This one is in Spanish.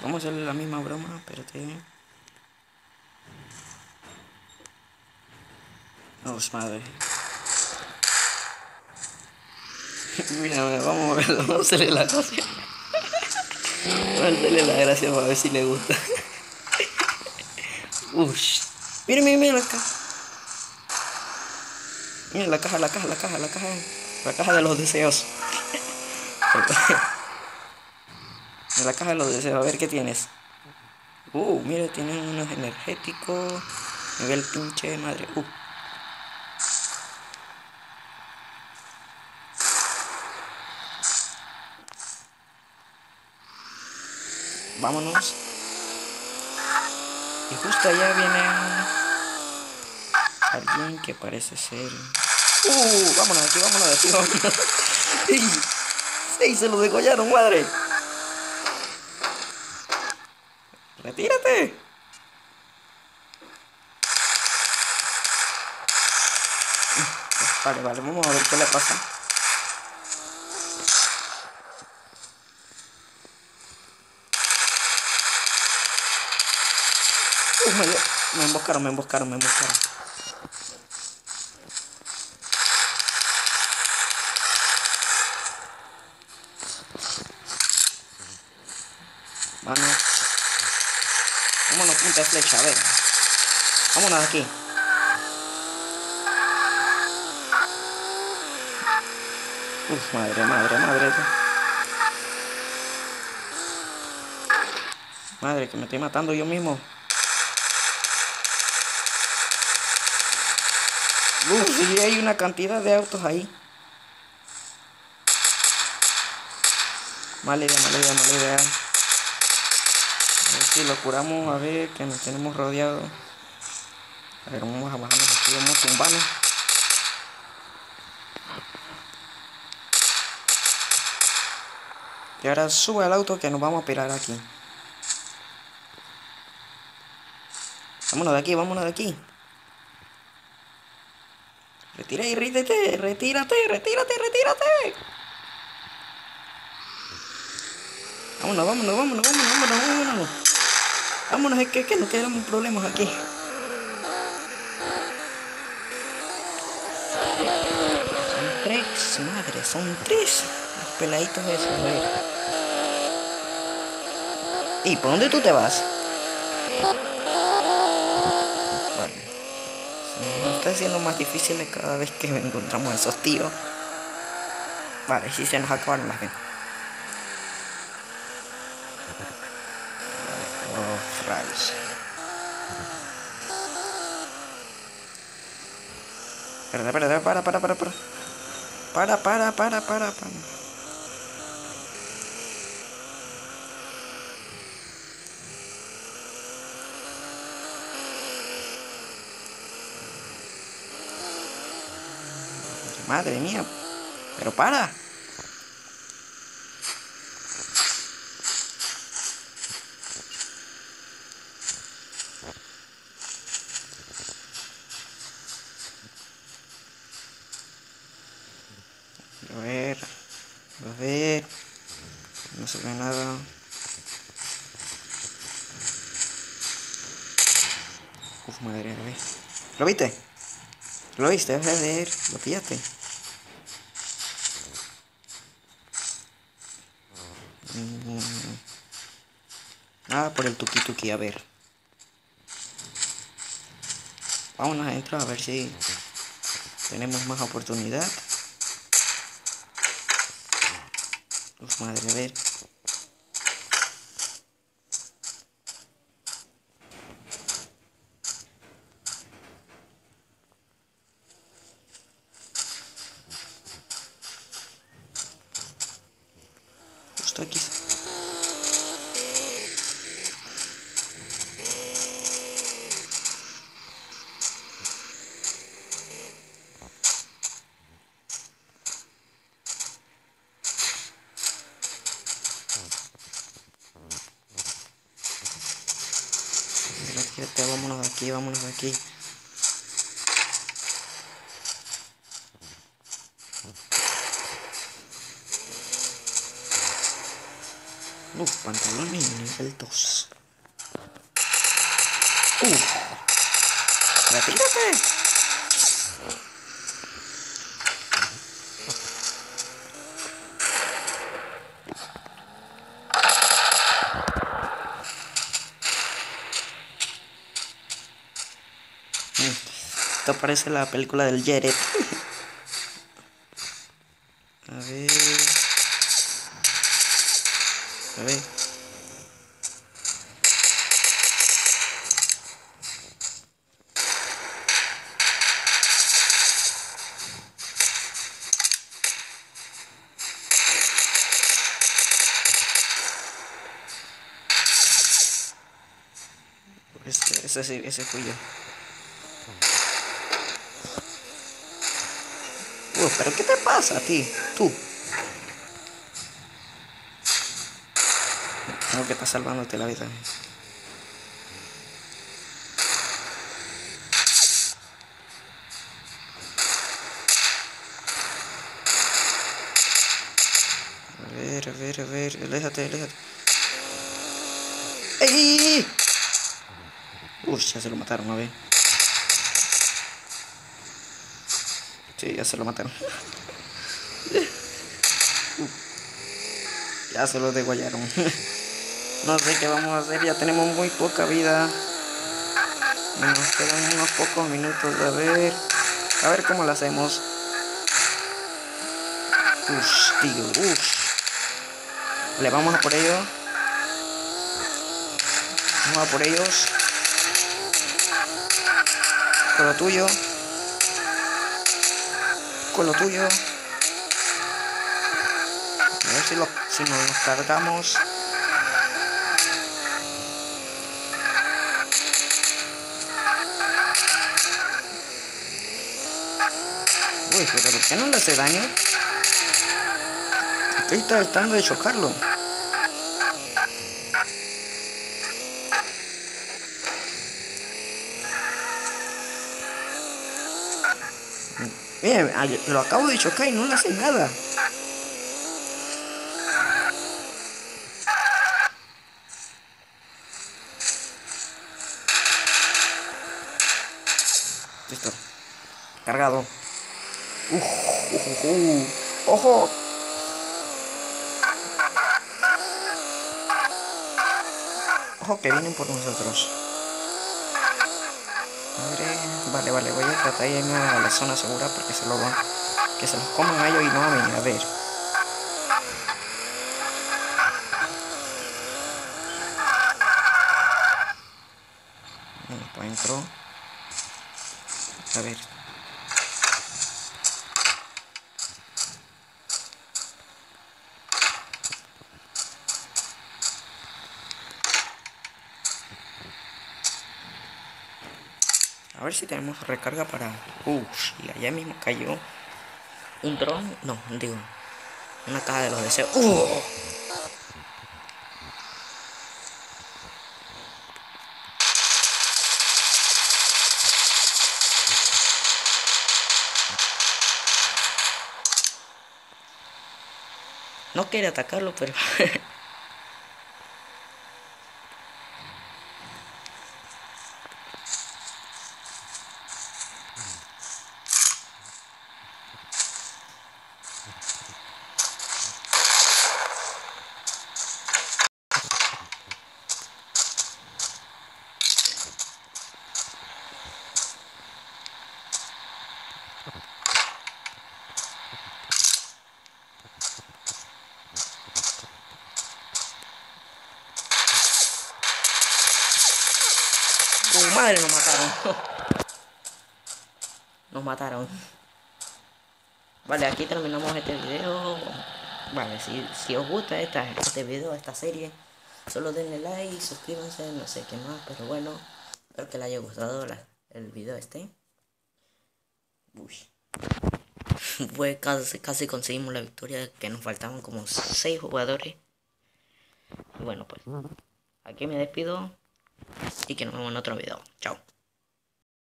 Vamos a hacerle la misma broma, espérate. Oh, madre. Mira, vamos a verlo, vamos a hacerle la gracia. Vamos a hacerle la gracia para ver si le gusta. Ush. Mira, mira, mira acá. Mira la caja, la caja, la caja, la caja. La caja de los deseos. En la caja de los deseos, a ver qué tienes. Uh, mira, tiene unos energéticos. Nivel pinche madre. Uh. Vámonos. Y justo allá viene alguien que parece ser. Uh, vámonos aquí, vámonos aquí, vámonos. ¡Sí! se lo degollaron, madre! ¡Retírate! Vale, vale, vamos a ver qué le pasa. Uh, me, me emboscaron, me emboscaron, me emboscaron. Vamos. Vámonos punta de flecha, a ver. Vámonos aquí. Uf, madre, madre, madre. Madre, que me estoy matando yo mismo. Uf, sí, hay una cantidad de autos ahí. Mala idea, mala idea, mala idea. A ver si lo curamos, a ver que nos tenemos rodeado. A ver, vamos a bajarnos aquí, vamos tumbando. Y ahora sube al auto que nos vamos a pirar aquí. Vámonos de aquí, vámonos de aquí. Retira y retírate, retírate, retírate, retírate. Vámonos, vámonos, vámonos, vámonos, vámonos, vámonos. Vámonos, es que, es que nos quedan problemas aquí. Son tres, madre, son tres. Los peladitos esos, a ver. ¿Y por dónde tú te vas? Nos está haciendo más difícil cada vez que encontramos esos tíos. Vale, sí se nos acabaron las venas. Oh, rayos. Espera, espera, para, para, para, para. Para, para, para, para, para. Madre mía. Pero para. A ver. A ver. No se ve nada. Uf, madre, a ver. ¿Lo viste? ¿Lo viste? De ver. ¿Lo pillaste? Mm. Ah, por el tuki tuki, a ver. Vámonos adentro a ver si tenemos más oportunidad. Uf, madre, a ver. aquí, vámonos aquí. Uf, pantalones nivel 2. Uf. Esto parece la película del Jared. A ver. A ver. Ese, ese, ese, ese fui yo. Pero ¿qué te pasa a ti? Tú. Tengo que estar salvándote la vida. A ver, a ver, a ver, aléjate, aléjate. ¡Ey! Uy, ya se lo mataron, a ver. Sí, ya se lo mataron. ya se lo degollaron. no sé qué vamos a hacer, ya tenemos muy poca vida. Nos quedan unos pocos minutos de ver. A ver cómo lo hacemos. Uf, tío, uf. Le vamos a por ellos. Vamos a por ellos. Con lo tuyo con lo tuyo. A ver si, lo, si nos los cargamos. Uy, pero ¿por qué no le hace daño? Estoy tratando de chocarlo. Miren, lo acabo de chocar y no le hace nada. Listo. Cargado. Uf, ¡Ojo! Ojo que vienen por nosotros. Vale, vale, voy a tratar de irme a la zona segura porque se lo van. Que se los coman a ellos y no a mí. A ver. encuentro. A ver. A ver si tenemos recarga para... Uff, y allá mismo cayó un dron. No, digo, una caja de los deseos. ¡Uh! No quiere atacarlo, pero... Uh, madre, nos mataron. Nos mataron. Vale, aquí terminamos este video. Vale, si, si os gusta esta, este video, esta serie, solo denle like, suscríbanse, no sé qué más, pero bueno, espero que les haya gustado el video este. Uy. Fue casi, casi conseguimos la victoria, que nos faltaban como 6 jugadores. Y bueno, pues aquí me despido y que nos vemos en otro video. Chao.